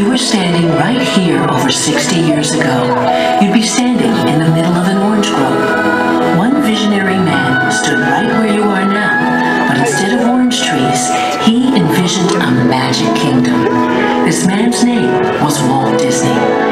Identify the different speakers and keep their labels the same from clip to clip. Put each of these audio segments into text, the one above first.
Speaker 1: you were standing right here over 60 years ago, you'd be standing in the middle of an orange grove. One visionary man stood right where you are now, but instead of orange trees, he envisioned a magic kingdom. This man's name was Walt Disney,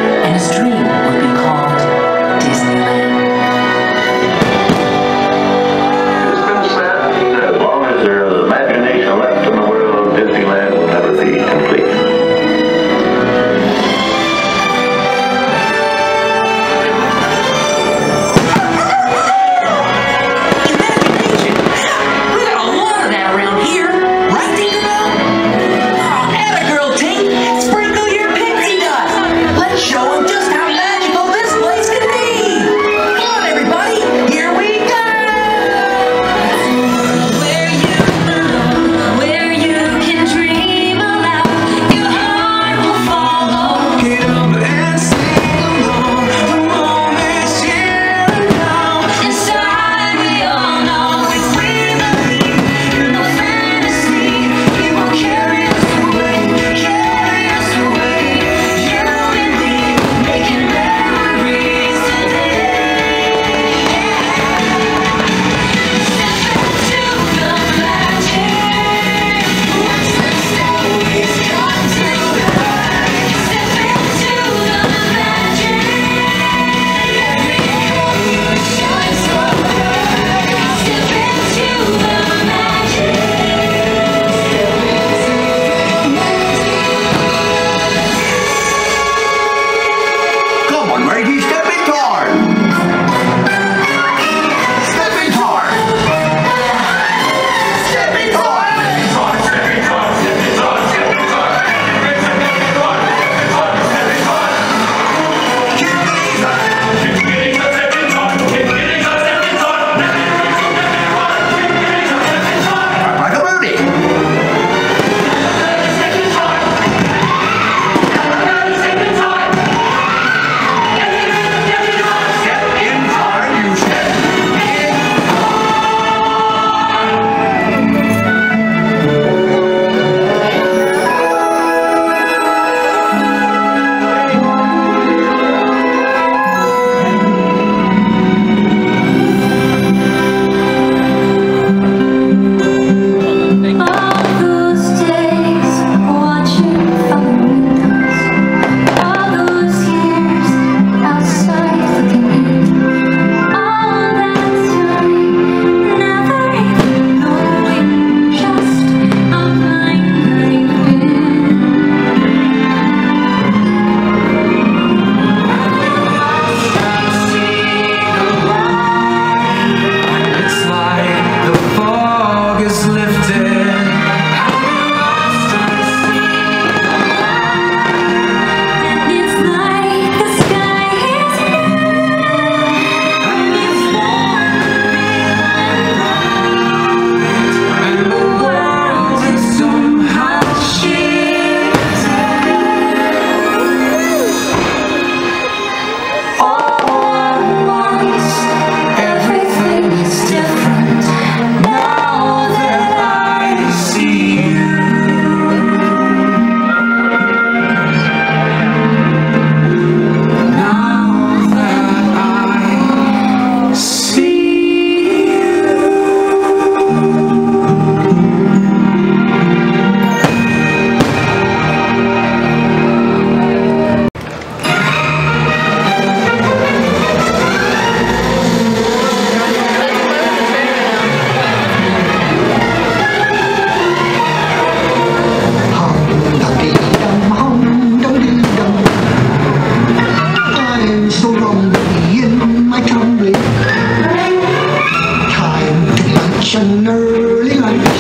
Speaker 1: an
Speaker 2: early life.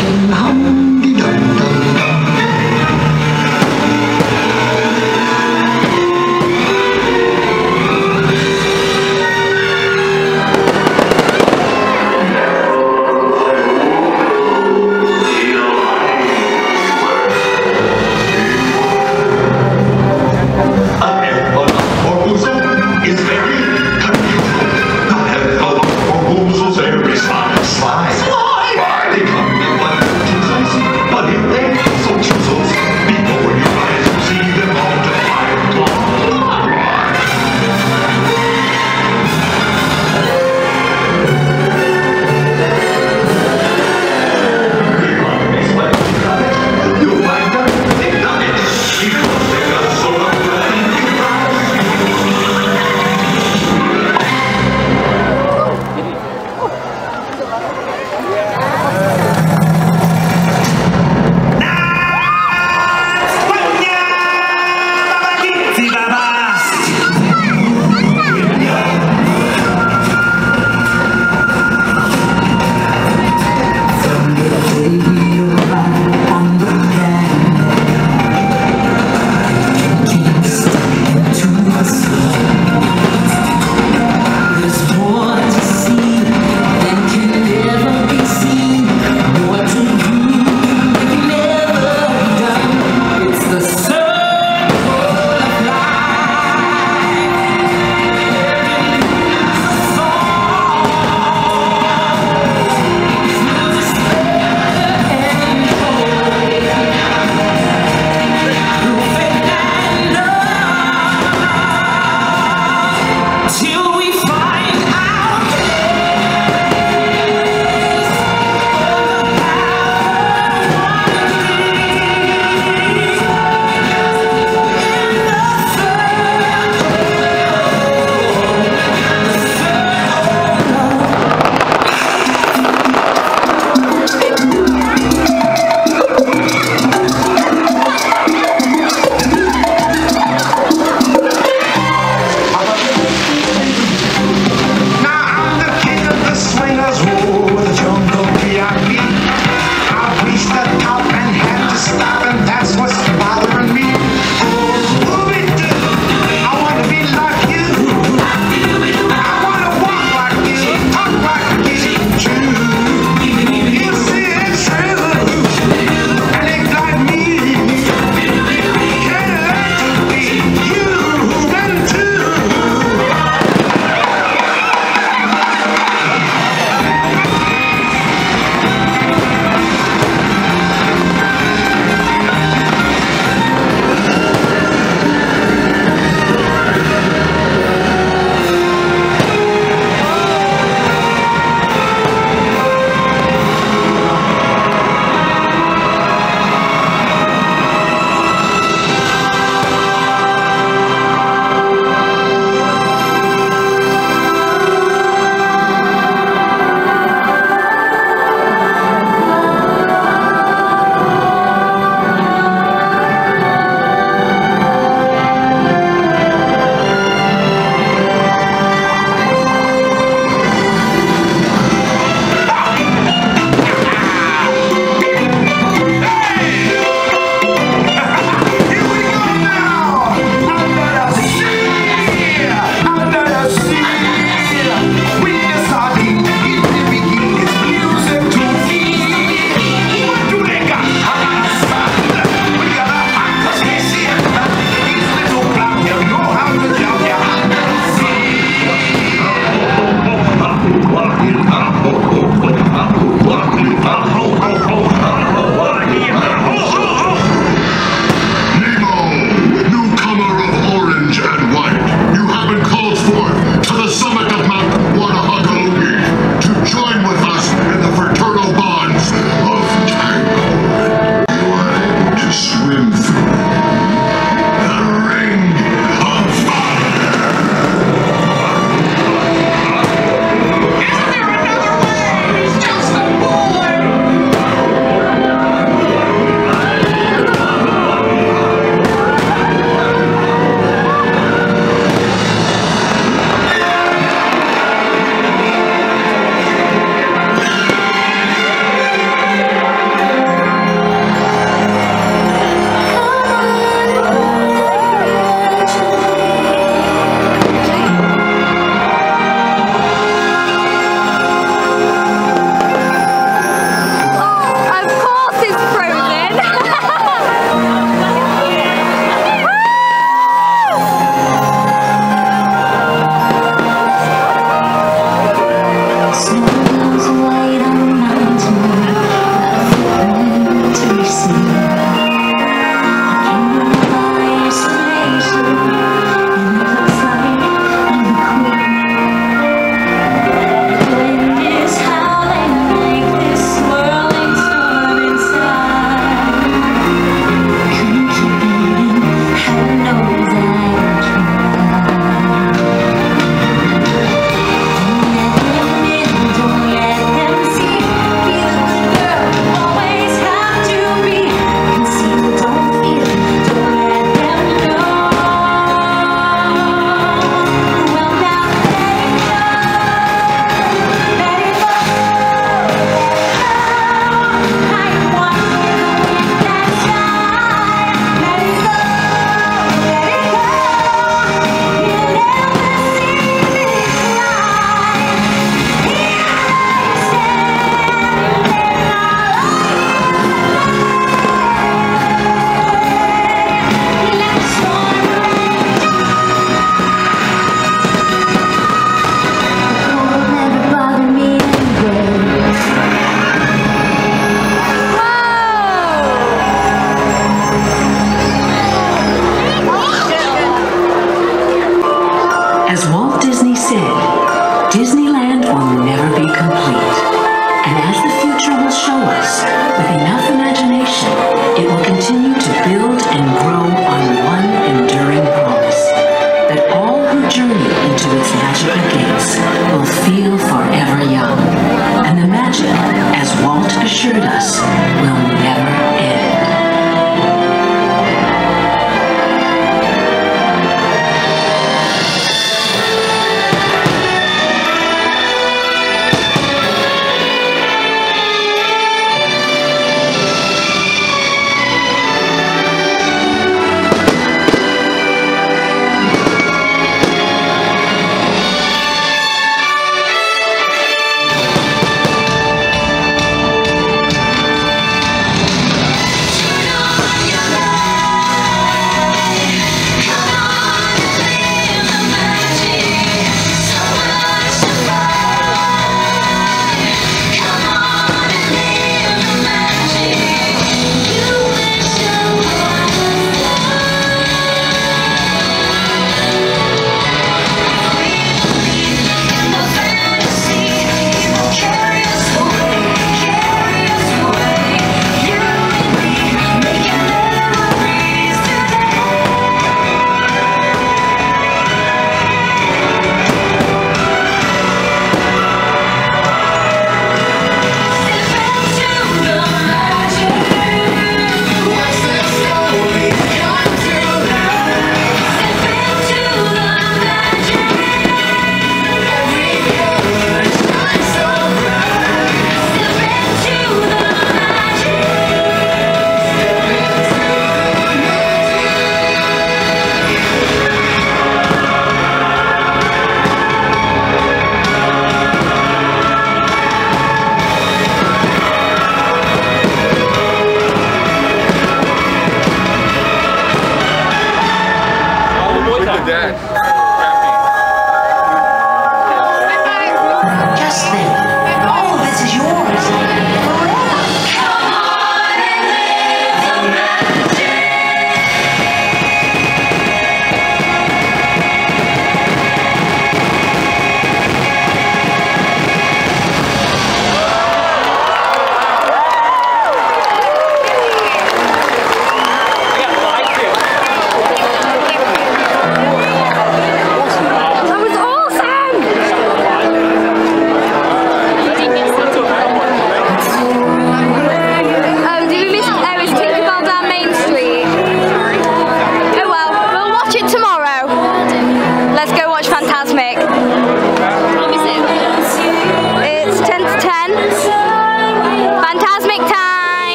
Speaker 2: said
Speaker 3: Disney